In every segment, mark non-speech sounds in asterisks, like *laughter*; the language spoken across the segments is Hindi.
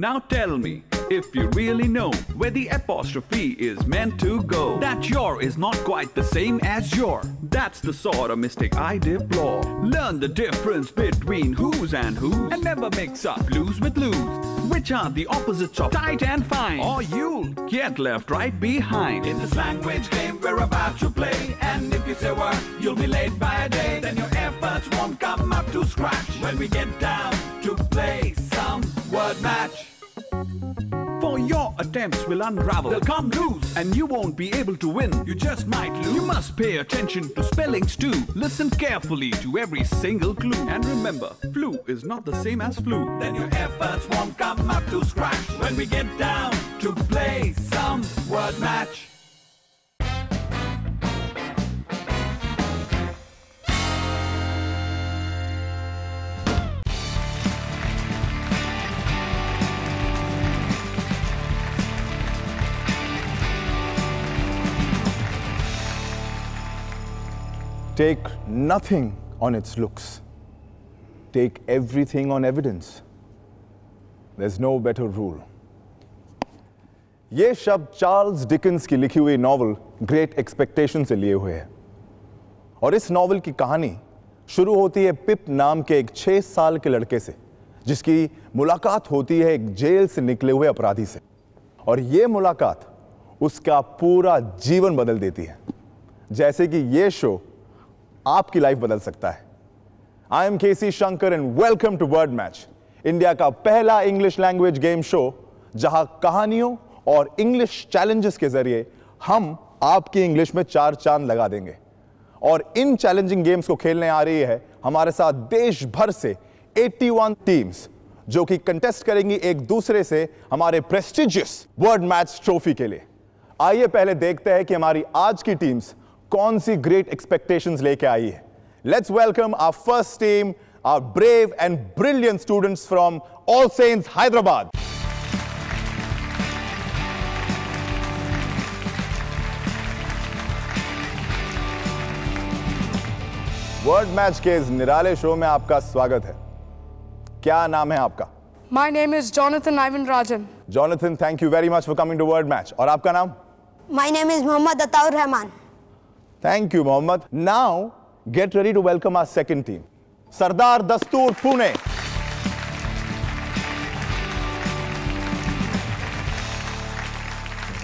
Now tell me, if you really know where the apostrophe is meant to go, that your is not quite the same as your. That's the sort of mistake I deplore. Learn the difference between who's and who's, and never mix up blues with lose, which are the opposites of tight and fine. Or you'll get left right behind. In this language game we're about to play, and if you say word, you'll be late by a day. Then your efforts won't come up to scratch when we get down to play some word match. Attempts will unravel. They'll come loose, and you won't be able to win. You just might lose. You must pay attention to spellings too. Listen carefully to every single clue. And remember, flu is not the same as flu. Then your efforts won't come up to scratch when we get down to play some word match. Take nothing on its looks. Take everything on evidence. There's no better rule. ये शब्द चार्ल्स डिकन्स की लिखी हुई नॉवल ग्रेट एक्सपेक्टेशन से लिए हुए हैं और इस नॉवल की कहानी शुरू होती है पिप नाम के एक छह साल के लड़के से, जिसकी मुलाकात होती है एक जेल से निकले हुए अपराधी से और यह मुलाकात उसका पूरा जीवन बदल देती है जैसे कि यह शो आपकी लाइफ बदल सकता है। I am K C Shankar and welcome to word match India का पहला इंग्लिश लैंग्वेज गेम शो जहाँ कहानियों और इंग्लिश चैलेंजेस के ज़रिए हम आपकी इंग्लिश में चार चाँद लगा देंगे। और इन चैलेंजिंग गेम्स को खेलने आ रही है हमारे साथ देश भर से 81 टीम्स जो कि कंटेस्ट करेंगी एक दूसरे से हमारे प्रेस्टिजियस वर्ल्ड मैच ट्रॉफी के लिए। आइए पहले देखते हैं कि हमारी आज की टीम्स कौन सी ग्रेट एक्सपेक्टेशंस लेके आई है? Let's welcome our first team our brave and brilliant students from All Saints Hyderabad world match के इस निराले शो में आपका स्वागत है। क्या नाम है आपका? My name is Jonathan Ivan Rajan. Jonathan thank you very much for coming to world match और आपका नाम? My name is Mohammed Ataur Rahman. Thank you Mohammed now get ready to welcome our second team. Sardar Dastur Pune.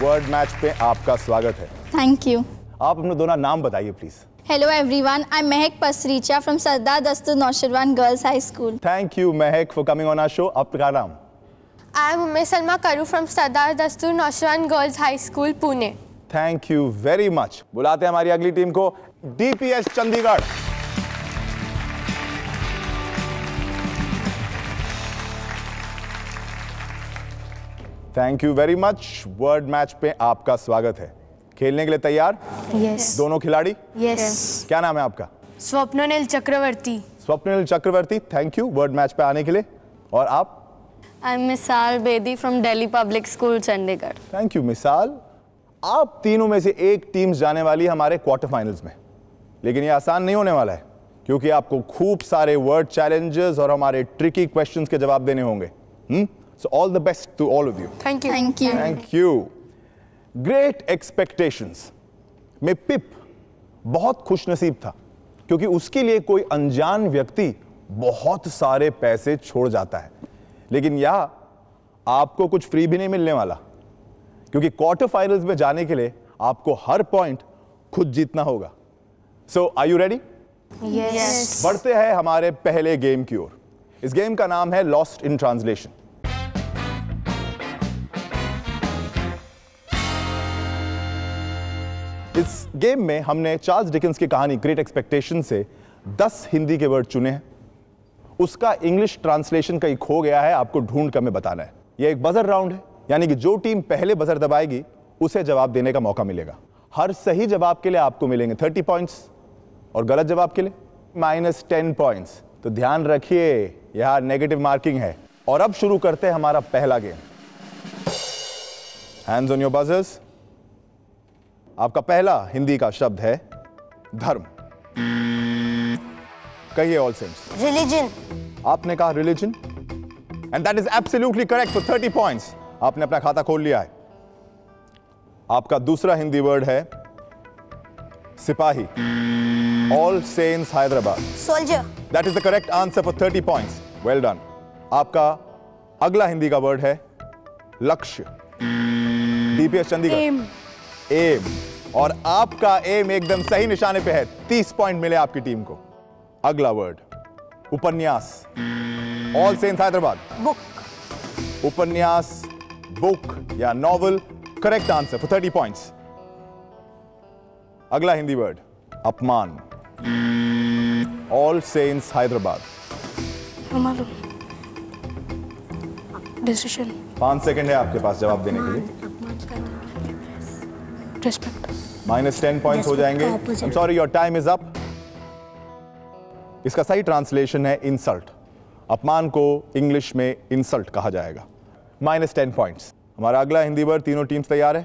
Word match पे आपका स्वागत है। थैंक यू आप अपने दोनों नाम बताइए please hello everyone I Mahak Pasricha from Sardar Dastur Naushirwan girls high school thank you Mehak for coming on our show आपका नाम आई एम उमेश शर्मा करू from Sardar Dastur Naushirwan girls high school Pune thank you very much बुलाते हैं हमारी अगली टीम को DPS Chandigarh. Thank you very much world match पे आपका स्वागत है। खेलने के लिए तैयार? Yes. दोनों खिलाड़ी? Yes. क्या नाम है आपका? Swapnanil Chakravarti. Swapnil Chakravarti thank you world match पे आने के लिए। और आप? I am Misal Bedi from Delhi public school Chandigarh thank you Misal आप तीनों में से एक टीम जाने वाली है हमारे क्वार्टर फाइनल्स में। लेकिन ये आसान नहीं होने वाला है क्योंकि आपको खूब सारे वर्ड चैलेंजेस और हमारे ट्रिकी क्वेश्चंस के जवाब देने होंगे। So all the best to all of you Thank you. Thank you. Thank you great expectations में पिप बहुत खुशनसीब था क्योंकि उसके लिए कोई अनजान व्यक्ति बहुत सारे पैसे छोड़ जाता है। लेकिन यह आपको कुछ फ्री भी नहीं मिलने वाला। क्योंकि क्वार्टर फाइनल्स में जाने के लिए आपको हर पॉइंट खुद जीतना होगा। सो आई यू रेडी बढ़ते हैं हमारे पहले गेम की ओर। इस गेम का नाम है लॉस्ट इन ट्रांसलेशन इस गेम में हमने चार्ल्स डिकेंस की कहानी ग्रेट एक्सपेक्टेशन से 10 हिंदी के वर्ड चुने हैं। उसका इंग्लिश ट्रांसलेशन कहीं खो गया है आपको ढूंढ कर हमें बताना है। यह एक बजर राउंड है। यानी कि जो टीम पहले बजर दबाएगी उसे जवाब देने का मौका मिलेगा। हर सही जवाब के लिए आपको मिलेंगे 30 पॉइंट्स और गलत जवाब के लिए माइनस टेन पॉइंट्स। तो ध्यान रखिए यहाँ नेगेटिव मार्किंग है। और अब शुरू करते हैं हमारा पहला game. Hands on your buzzers आपका पहला हिंदी का शब्द है धर्म। कहिए ऑल सेंस रिलीजन आपने कहा religion and that is absolutely correct for 30 points आपने अपना खाता खोल लिया है। आपका दूसरा हिंदी वर्ड है सिपाही। All sense Hyderabad soldier that is the correct answer for 30 points well done आपका अगला हिंदी का वर्ड है लक्ष्य। DPS Chandigarh Aim. एम और आपका एम एकदम सही निशाने पे है। 30 पॉइंट मिले आपकी टीम को। अगला वर्ड उपन्यास। ऑल सेंस हैदराबाद बुक उपन्यास बुक या novel correct answer for 30 points अगला हिंदी वर्ड अपमान. All sense Hyderabad Decision. पाँच सेकंड है आपके पास जवाब देने के लिए। Respect. माइनस टेन पॉइंट हो जाएँगे। Sorry your time is up इसका सही ट्रांसलेशन है इंसल्ट अपमान को इंग्लिश में इंसल्ट कहा जाएगा। माइनस टेन पॉइंट्स हमारा अगला हिंदी वर्ड तीनों टीम तैयार है।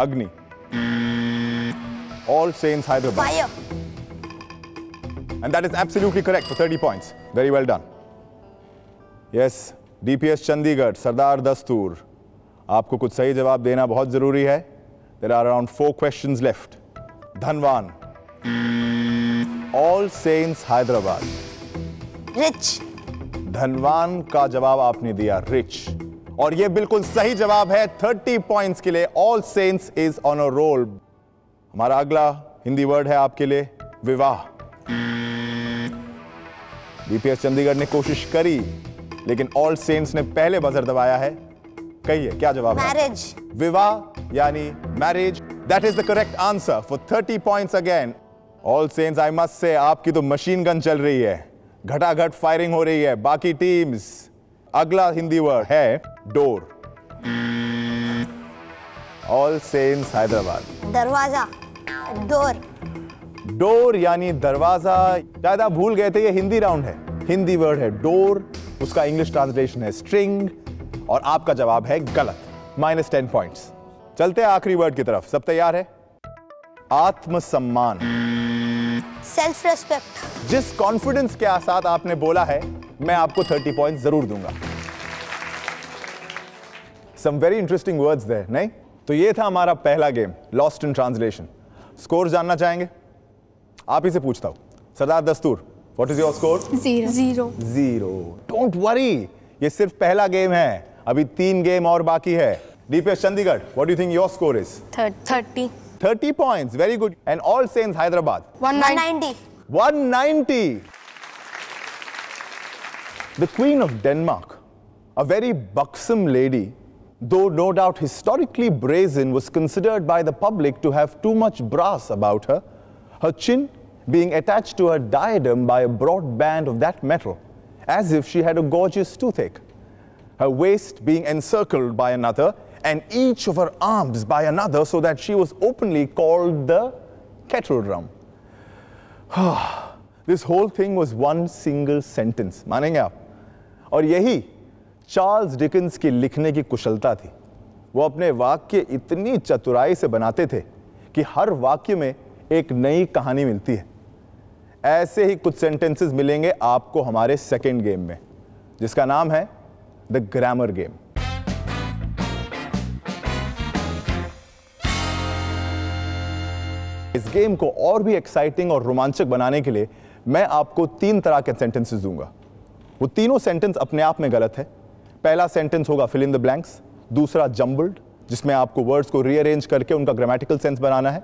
अग्नि। All sense Hyderabad and that is absolutely correct for 30 points very well done yes DPS Chandigarh Sardar Dastur आपको कुछ सही जवाब देना बहुत ज़रूरी है। There are around four question left धनवान ऑल सेंस हैदराबाद रिच धनवान का जवाब आपने दिया रिच और ये बिल्कुल सही जवाब है 30 पॉइंट्स के लिए all saints is on a roll हमारा अगला हिंदी वर्ड है आपके लिए विवाह. बीपीएस चंडीगढ़ ने कोशिश करी लेकिन ऑल सेंट्स ने पहले बजर दबाया है. कहिए क्या जवाब है? Marriage, विवाह यानी marriage that is the correct answer for 30 points again all sense I must say आपकी तो मशीन गन चल रही है. घटाघट फायरिंग हो रही है। बाकी टीम्स अगला हिंदी वर्ड है डोर ऑल सेंस हैदराबाद दरवाज़ा, डोर डोर यानी दरवाज़ा शायद आप भूल गए थे ये हिंदी राउंड है। हिंदी वर्ड है डोर उसका इंग्लिश ट्रांसलेशन है स्ट्रिंग और आपका जवाब है गलत माइनस टेन पॉइंट्स चलते हैं आखिरी वर्ड की तरफ़। सब तैयार है? आत्मसम्मान। Self respect, जिस कॉन्फिडेंस के साथ आपने बोला है मैं आपको 30 पॉइंट्स ज़रूर दूँगा। Some very interesting words there नहीं? तो ये था हमारा पहला game lost in translation score जानना चाहेंगे? आप ही से पूछता हूँ। Sardar Dastur what is your score. Zero. Zero don't worry ये सिर्फ़ पहला गेम है। अभी तीन गेम और बाकी है। DPS Chandigarh what do think your score is Thirty. 30 points very good and all saints hyderabad One ninety. 190, 190. The Queen of Denmark, a very buxom lady, though no doubt historically brazen, was considered by the public to have too much brass about her, her chin being attached to her diadem by a broad band of that metal, as if she had a gorgeous toothache her waist being encircled by another, and each of her arms by another, so that she was openly called the kettle drum. *sighs* This whole thing was one single sentence. मानेंगे आप और यही चार्ल्स डिकिंस की लिखने की कुशलता थी वो अपने वाक्य इतनी चतुराई से बनाते थे कि हर वाक्य में एक नई कहानी मिलती है ऐसे ही कुछ सेंटेंसेस मिलेंगे आपको हमारे सेकंड गेम में जिसका नाम है द ग्रामर गेम इस गेम को और भी एक्साइटिंग और रोमांचक बनाने के लिए मैं आपको तीन तरह के सेंटेंसेस दूँगा। वो तीनों सेंटेंस अपने आप में गलत है। पहला सेंटेंस होगा फिल इन द ब्लैंक्स दूसरा जम्बल्ड जिसमें आपको वर्ड्स को रीअरेंज करके उनका ग्रामेटिकल सेंस बनाना है,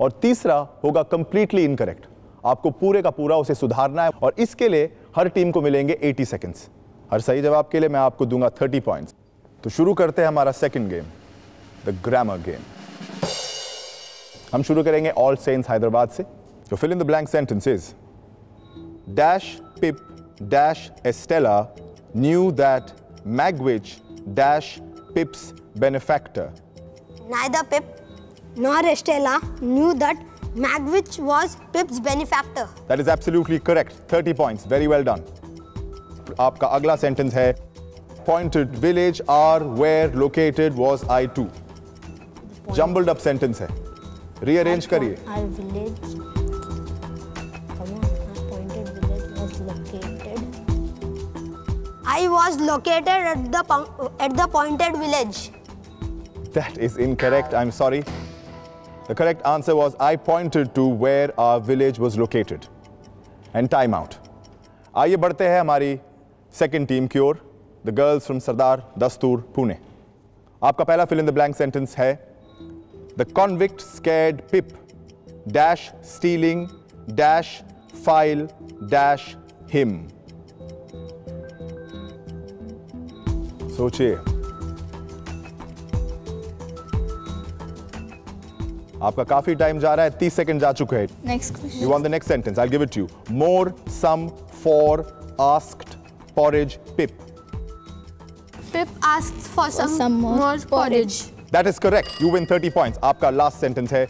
और तीसरा होगा कंप्लीटली इनकरेक्ट आपको पूरे का पूरा उसे सुधारना है, और इसके लिए हर टीम को मिलेंगे 80 सेकंड्स हर सही जवाब के लिए मैं आपको दूँगा 30 पॉइंट्स तो शुरू करते हैं हमारा second game the grammar game हम शुरू करेंगे ऑल सेंस हैदराबाद से तो fill in the blank sentences dash Pip dash Estella knew that Magwitch dash Pip's benefactor neither Pip nor Estella knew that Magwitch was Pip's benefactor. That is absolutely correct 30 points very well done आपका अगला सेंटेंस है pointed village are where located was I to jumbled up sentence है. रीअरेंज करिए. I was located at the at the pointed village. That is incorrect. I'm sorry. The correct answer was I pointed to where our village was located. And time out. आइए बढ़ते हैं हमारी सेकंड टीम की ओर the girls from Sardar Dastur Pune आपका पहला fill in the blank sentence है the convict scared Pip dash stealing dash file dash him सोचिए आपका काफ़ी टाइम जा रहा है 30 सेकंड जा चुके हैं Next You question. want the next sentence? I'll give it to you. More, some, for, asked, porridge, pip. Pip asked for some, some more more porridge. That is correct. You win 30 points. आपका last sentence है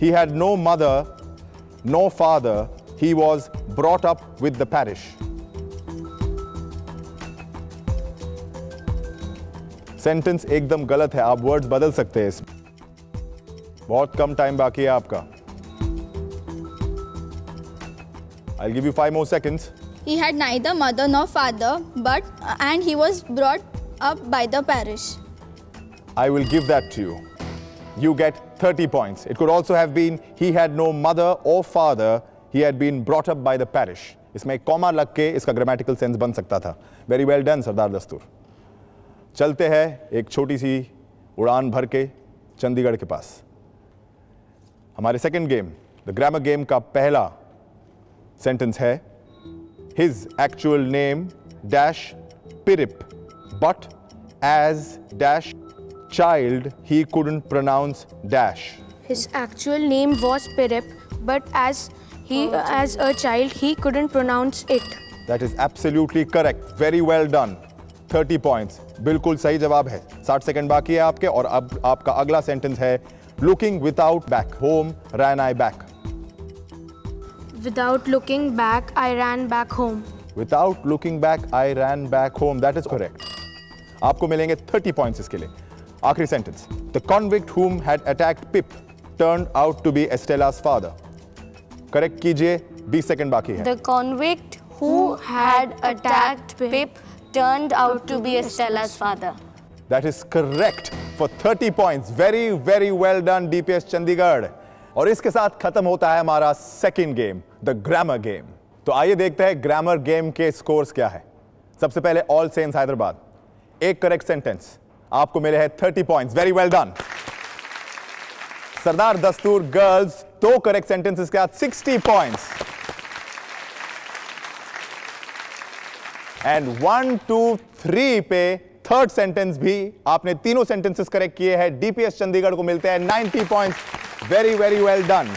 He had no mother, no father. He was brought up with the parish. Sentence एकदम गलत है आप वर्ड्स बदल सकते हैं इसमें बहुत कम टाइम बाकी है आपका I'll give you five more seconds. He had neither mother nor father, but and he was brought up by the parish. I will give that to you. You get 30 points. It could also have been he had no mother or father, he had been brought up by the parish. इसमें कॉमा लग के इसका ग्रामेटिकल सेंस बन सकता था वेरी वेल डन सरदार दस्तूर चलते हैं एक छोटी सी उड़ान भर के चंडीगढ़ के पास हमारे second game the grammar game का पहला सेंटेंस है his actual name dash pirip but as dash child he couldn't pronounce dash His actual name was Pirip, but as he as a child he couldn't pronounce it. that is absolutely correct very well done 30 points बिल्कुल सही जवाब है 60 सेकंड बाकी है आपके और अब आपका अगला सेंटेंस है looking without back home ran I back Without looking back, I ran back home. without looking back I ran back home that is correct आपको मिलेंगे 30 points इसके लिए आखिरी sentence the convict whom had attacked Pip turned out to be Estella's father correct कीजिए 20 सेकंड बाकी है The convict who had attacked Pip turned out to be Estella's father. That is correct for 30 points. Very, very well done, DPS Chandigarh और इसके साथ खत्म होता है हमारा second game the grammar game तो आइए देखते हैं ग्रामर गेम के स्कोर्स क्या है सबसे पहले ऑल सेंस हैदराबाद एक करेक्ट सेंटेंस आपको मिले हैं 30 points. Very well done Sardar Dastur girls, दो करेक्ट सेंटेंसेस के साथ 60 points. And one two three पे थर्ड सेंटेंस भी आपने तीनों सेंटेंसेस करेक्ट किए हैं। डीपीएस चंडीगढ़ को मिलते हैं 90 points very very well done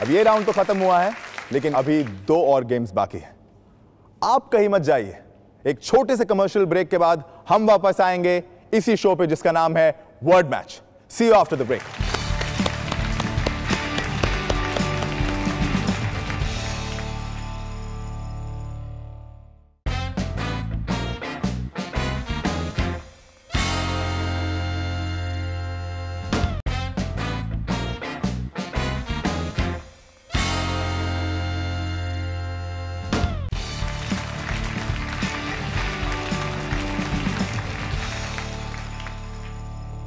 अब ये राउंड तो खत्म हुआ है, लेकिन अभी दो और गेम्स बाकी हैं। आप कहीं मत जाइए। एक छोटे से कमर्शियल ब्रेक के बाद हम वापस आएँगे। इसी शो पे जिसका नाम है word match see after the break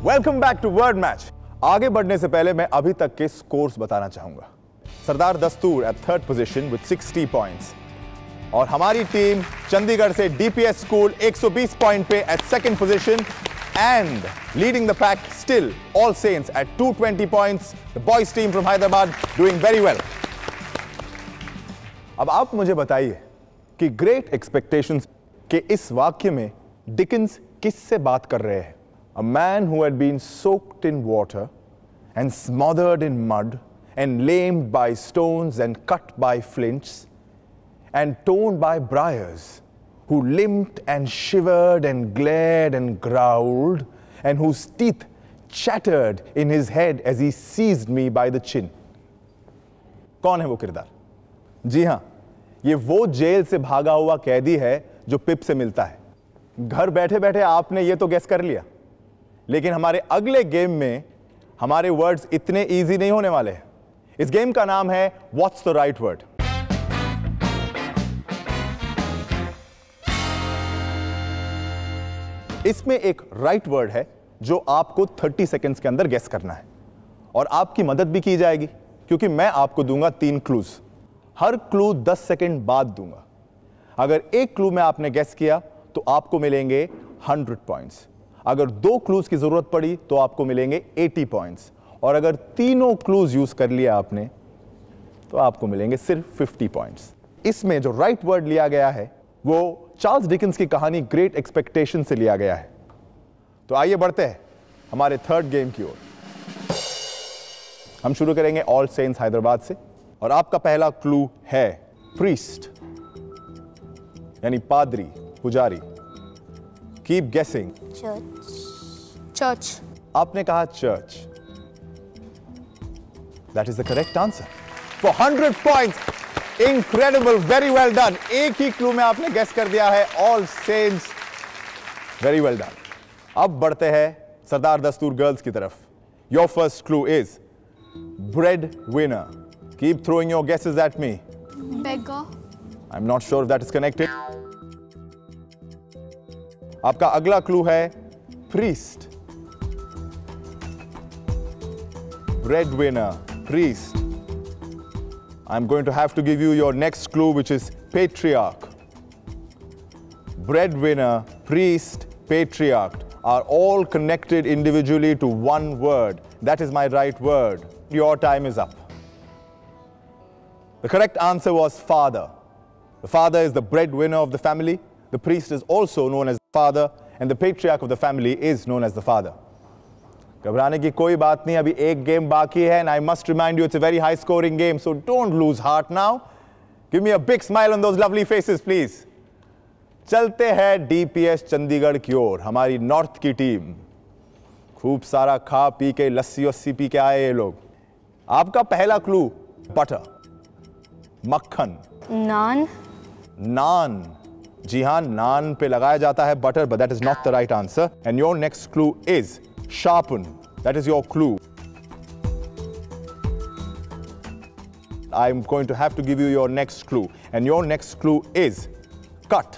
welcome back to word match आगे बढ़ने से पहले मैं अभी तक के स्कोर्स बताना चाहूँगा। Sardar Dastur at third position with 60 points और हमारी टीम चंडीगढ़ से डीपीएस स्कूल 120 पॉइंट पे at second position and leading the pack still all saints at 220 points the boys team from Hyderabad doing very well अब आप मुझे बताइए कि ग्रेट एक्सपेक्टेशंस के इस वाक्य में डिकिंस किससे बात कर रहे हैं? A man who had been soaked in water and smothered in mud and lamed by stones and cut by flints and torn by briars, who limped and shivered and glared and growled, and whose teeth chattered in his head as he seized me by the chin. कौन है वो किरदार जी हाँ ये वो जेल से भागा हुआ कैदी है जो पिप से मिलता है घर बैठे बैठे आपने ये तो गैस कर लिया लेकिन हमारे अगले गेम में हमारे वर्ड्स इतने इजी नहीं होने वाले इस गेम का नाम है व्हाट्स द राइट वर्ड इसमें एक राइट वर्ड है जो आपको 30 सेकेंड्स के अंदर गेस करना है। और आपकी मदद भी की जाएगी, क्योंकि मैं आपको दूँगा तीन क्लूज हर क्लू 10 सेकेंड बाद दूँगा। अगर एक क्लू में आपने गेस किया तो आपको मिलेंगे 100 पॉइंट्स अगर दो क्लूज की ज़रूरत पड़ी तो आपको मिलेंगे 80 पॉइंट्स और अगर तीनों क्लूज यूज़ कर लिया आपने तो आपको मिलेंगे सिर्फ़ 50 पॉइंट्स इसमें जो राइट वर्ड लिया गया है, वो चार्ल्स डिकिंस की कहानी ग्रेट एक्सपेक्टेशन से लिया गया है। तो आइए बढ़ते हैं हमारे थर्ड गेम की ओर। हम शुरू करेंगे ऑल सेंस हैदराबाद से, और आपका पहला क्लू है प्रीस्ट यानी पादरी, पुजारी। कीप गेसिंग चर्च चर्च आपने कहा church that is the correct answer for hundred point incredible very well done एक ही क्लू में आपने गेस कर दिया है. All saints very well done अब बढ़ते हैं सरदार दस्तूर गर्ल्स की तरफ़. Your first clue is breadwinner keep throwing your guesses at me Beggar. I am not sure that is connected आपका अगला क्लू है priest breadwinner, priest. I'm going to have to give you your next clue, which is patriarch. Breadwinner, priest, patriarch are all connected individually to one word. That is my right word. Your time is up. The correct answer was father. The father is the breadwinner of the family. The priest is also known as the father, and the patriarch of the family is known as the father. घबराने की कोई बात नहीं अभी एक गेम बाकी है and I must remind you it's a very high scoring game so don't lose heart now give me a big smile on those lovely faces please चलते हैं डीपीएस चंडीगढ़ की ओर हमारी नॉर्थ की टीम खूब सारा खा पी के लस्सी वस्सी पी के आए ये लोग. आपका पहला क्लू बटर मक्खन. Naan. नान. जी हाँ नान पे लगाया जाता है butter but that is not the right answer and your next clue is sharpen that is your clue I am going to have to give you your next clue and your next clue is cut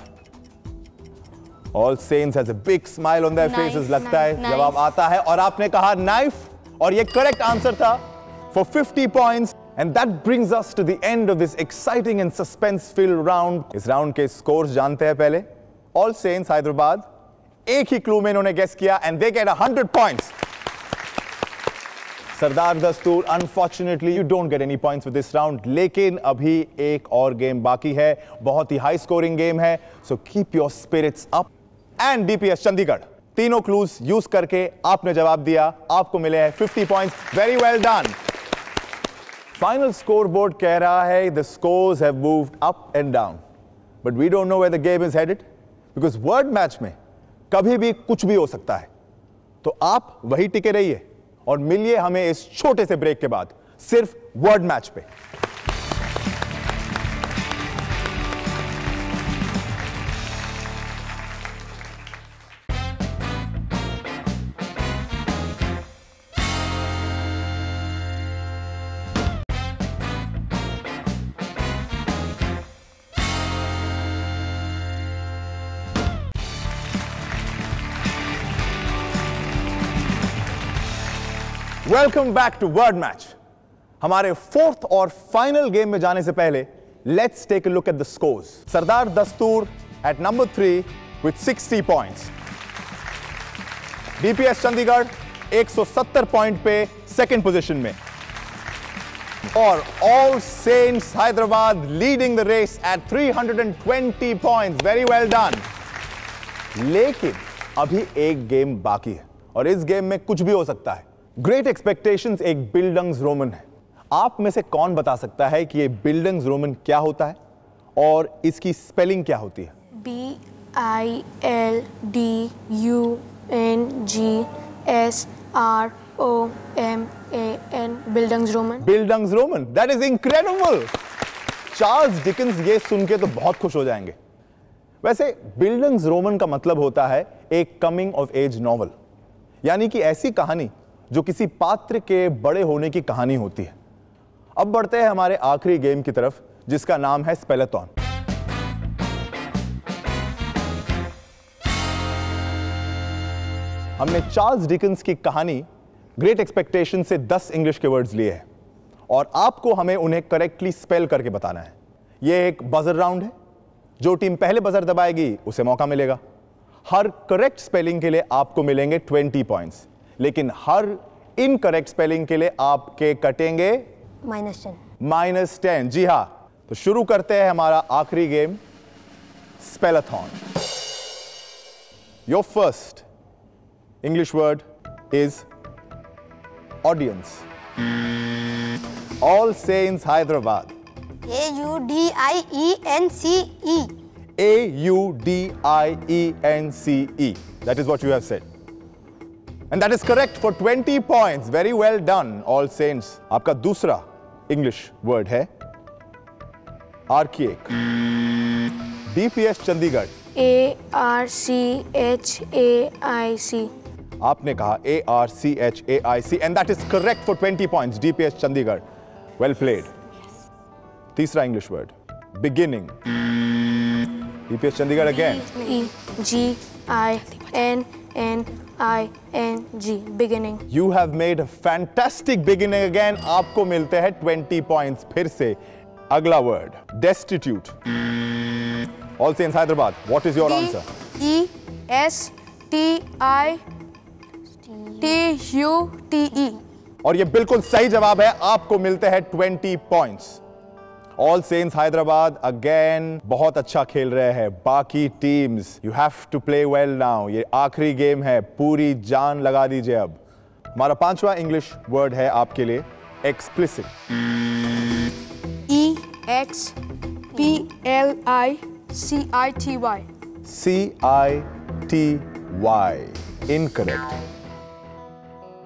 all sense has big smile on their faces लगता है जवाब आता है और आपने कहा नाइफ और ये करेक्ट आंसर था. For 50 points and that brings us to the end of this exciting and suspense filled round. इस राउंड के स्कोर्स जानते हैं पहले? ऑल सेंट्स हैदराबाद एक ही क्लू में इन्होंने गेस किया and they get 100 points Sardar Dastur unfortunately you don't get any points with this round लेकिन अभी एक और गेम बाकी है। बहुत ही हाई स्कोरिंग गेम है। So keep your spirits up and DPS Chandigarh तीनों क्लूज यूज़ करके आपने जवाब दिया। आपको मिले हैं 50 points very well done final score board कह रहा है the score have moved up and down but we don't know the game is headed because world match में कभी भी कुछ भी हो सकता है। तो आप वही टिके रहिए और मिलिए हमें इस छोटे से ब्रेक के बाद, सिर्फ़ वर्ड मैच पे। Welcome back to word match हमारे फोर्थ और फाइनल गेम में जाने से पहले let's take a look at the scores Sardar Dastur at number three with 60 points DPS Chandigarh 170 point पे सेकंड पोजीशन में. और all saints Hyderabad leading the race at 320 points very well done लेकिन अभी एक गेम बाकी है और इस गेम में कुछ भी हो सकता है। ग्रेट एक्सपेक्टेशंस एक बिल्डंग्स रोमन है। आप में से कौन बता सकता है कि ये बिल्डंग्स रोमन क्या होता है? और इसकी स्पेलिंग क्या होती है? B I L D U N G S R O M A N Bildungsroman. Roman. Bildungsroman that is incredible Charles Dickens ये सुन के तो बहुत खुश हो जाएँगे। वैसे बिल्डंग्स रोमन का मतलब होता है एक कमिंग ऑफ़ एज नॉवल यानी कि ऐसी कहानी जो किसी पात्र के बड़े होने की कहानी होती है। अब बढ़ते हैं हमारे आखिरी गेम की तरफ़, जिसका नाम है स्पेलेथॉन हमने चार्ल्स डिकन्स की कहानी ग्रेट एक्सपेक्टेशन से 10 इंग्लिश के वर्ड्स लिए हैं और आपको हमें उन्हें करेक्टली स्पेल करके बताना है। यह एक बजर राउंड है। जो टीम पहले बजर दबाएगी, उसे मौका मिलेगा। हर करेक्ट स्पेलिंग के लिए आपको मिलेंगे 20 पॉइंट्स। लेकिन हर इनकरेक्ट स्पेलिंग के लिए आपके कटेंगे माइनस टेन माइनस टेन जी हाँ तो शुरू करते हैं हमारा आखिरी game spellathon your first English word is audience all saints Hyderabad A U D I E N C E A U D I E N C E that is what you have said. And that is correct for twenty point very well done all saints आपका दूसरा इंग्लिश वर्ड है archaic DPS Chandigarh A R C H A I C आपने कहा A R C H A I C and that is correct for twenty point DPS Chandigarh well played तीसरा English word beginning DPS Chandigarh again G I N N I N G beginning you have made fantastic beginning again आपको मिलते हैं ट्वेंटी पॉइंट फिर से। अगला word destitute all saints Hyderabad what is your answer E S T I T U T E और ये बिल्कुल सही जवाब है। आपको मिलते हैं twenty points all saints Hyderabad again बहुत अच्छा खेल रहे हैं बाकी teams you have to play well now ये आखिरी गेम है पूरी जान लगा दीजिए अब हमारा पांचवा इंग्लिश वर्ड है आपके लिए explicit E X P L I C I T Y. C I T Y. Incorrect.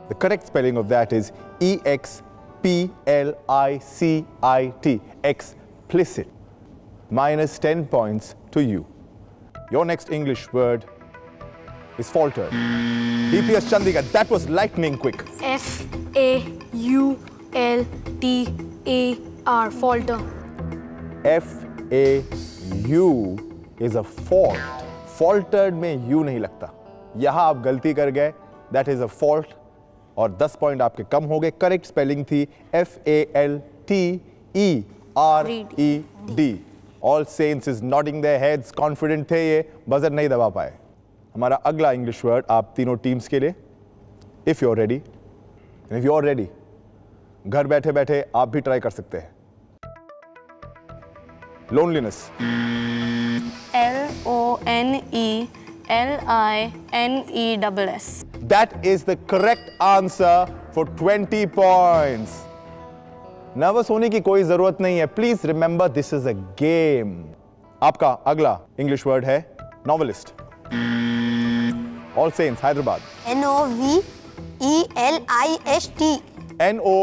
The correct spelling of that is E X P L I C I T. Explicit. Minus 10 points to you. Your next English word is faltered. DPS Chandigarh, that was lightning quick. F A U L T A R. Falter. F A U is a fault. Faltered में U नहीं लगता यहां आप गलती कर गए दैट इज अ फॉल्ट और 10 पॉइंट आपके कम हो गए। करेक्ट स्पेलिंग थी F A L T E R E D all saints is nodding the heads confident थे ये बजर नहीं दबा पाए। हमारा अगला इंग्लिश वर्ड आप तीनों टीम्स के लिए if you are ready if you are ready घर बैठे बैठे आप भी ट्राई कर सकते हैं। Loneliness L O N E L I N E double S. That is the correct answer for 20 points. Nervous होने की कोई ज़रूरत नहीं है please remember this is a game आपका अगला इंग्लिश वर्ड है novelist all saints Hyderabad N O V E L I S T. N O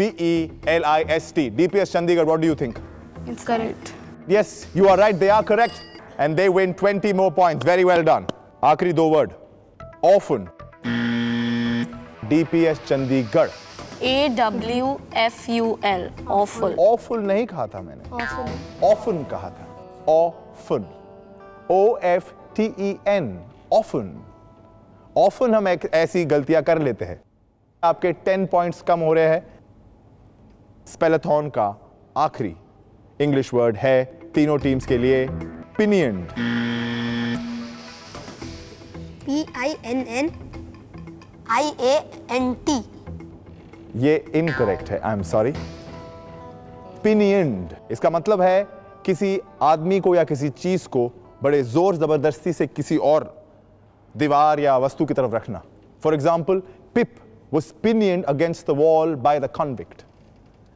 V E L I S T DPS Chandigarh what do you think It's correct. Yes, you are right. They are correct. And they win 20 more points. Very well done. आखिरी दो word often DPS Chandigarh A W F U L Awful. Awful नहीं कहा था मैंने। ऑफन कहा था। Often O F T E N often often हम एक ऐसी गलतियाँ कर लेते हैं। आपके टेन पॉइंट्स कम हो रहे हैं। स्पेलाथॉन का आखिरी। इंग्लिश वर्ड है तीनों टीम्स के लिए। Pinion P I N N I A N T. ये इनकरेक्ट है. आई एम सॉरी पिनियंड इसका मतलब है किसी आदमी को या किसी चीज़ को बड़े ज़ोर ज़बरदस्ती से किसी और दीवार या वस्तु की तरफ़ रखना. For example Pip was pinioned against the wall by the convict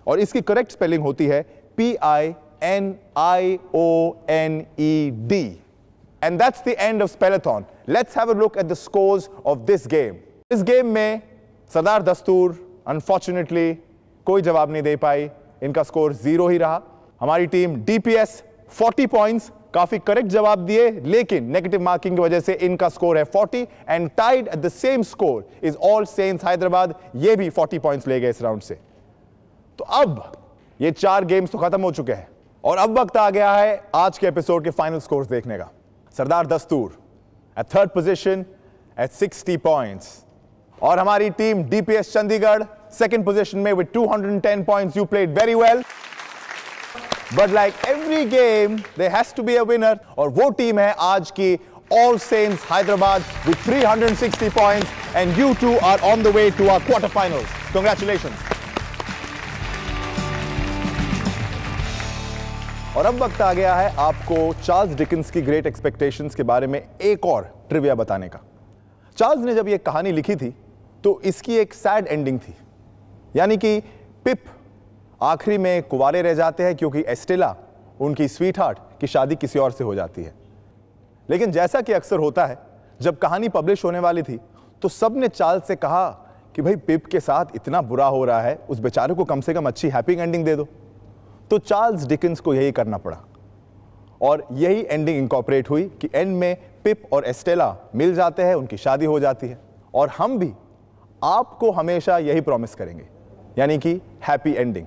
और इसकी करेक्ट स्पेलिंग होती है P I N I O N E D and that's the end of spellathon let's have a look at the scores of this game इस गेम में सरदार दस्तूर अनफॉर्चुनेटली कोई जवाब नहीं दे पाई। इनका स्कोर ज़ीरो ही रहा। हमारी टीम डीपीएस 40 पॉइंट्स काफ़ी करेक्ट जवाब दिए, लेकिन नेगेटिव मार्किंग की वजह से इनका स्कोर है 40 and tied at the same score is all saints Hyderabad ये भी 40 पॉइंट्स ले गए इस राउंड से। तो अब ये चार गेम्स तो खत्म हो चुके हैं और अब वक्त आ गया है आज के एपिसोड के फाइनल स्कोर्स देखने का। Sardar Dastur at third position at 60 points. और हमारी team DPS Chandigarh second position में with 210 points you played very well but like every game there has to be a winner और वो टीम है आज की All Saints Hyderabad with 360 points and you two are on the way to our quarter final congratulation और अब वक्त आ गया है आपको चार्ल्स डिकिंस की ग्रेट एक्सपेक्टेशन के बारे में एक और ट्रिविया बताने का। चार्ल्स ने जब यह कहानी लिखी थी तो इसकी एक सैड एंडिंग थी। यानी कि पिप आखिरी में कुवारे रह जाते हैं क्योंकि एस्टेला उनकी स्वीट हार्ट की शादी किसी और से हो जाती है। लेकिन जैसा कि अक्सर होता है, जब कहानी पब्लिश होने वाली थी तो सबने चार्ल्स से कहा कि भाई पिप के साथ इतना बुरा हो रहा है, उस बेचारे को कम से कम अच्छी हैप्पी एंडिंग दे दो। तो चार्ल्स डिकिंस को यही करना पड़ा। और यही एंडिंग इंकॉपरेट हुई कि एंड में पिप और एस्टेला मिल जाते हैं, उनकी शादी हो जाती है। और हम भी आपको हमेशा यही प्रॉमिस करेंगे, यानी कि हैप्पी एंडिंग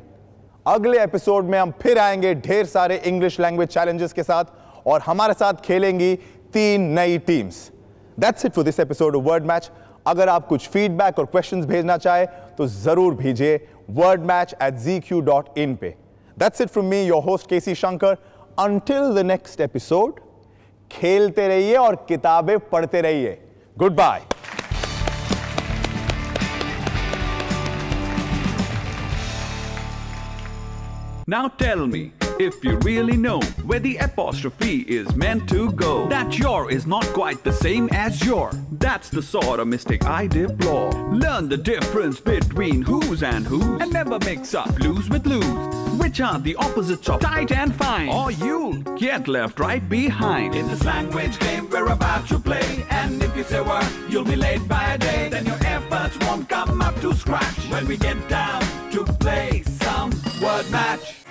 अगले एपिसोड में हम फिर आएँगे ढेर सारे इंग्लिश लैंग्वेज चैलेंजेस के साथ और हमारे साथ खेलेंगी तीन नई teams that's it for this episode word match अगर आप कुछ फीडबैक और क्वेश्चंस भेजना चाहे तो ज़रूर भेजिए word match at G Q dot in पे. That's it it me your host K C Shankar until the next episode खेलते रहिए और किताबें पढ़ते रहिए. Good bye Now tell me, if you really know where the apostrophe is meant to go, that your is not quite the same as your. That's the sort of mistake I deplore. Learn the difference between who's and who's, and never mix up blues with lose. Which are the opposites of tight and fine, or you'll get left right behind. In this language game we're about to play, and if you say word, you'll be late by a day. Then your efforts won't come up to scratch when we get down to play some word match.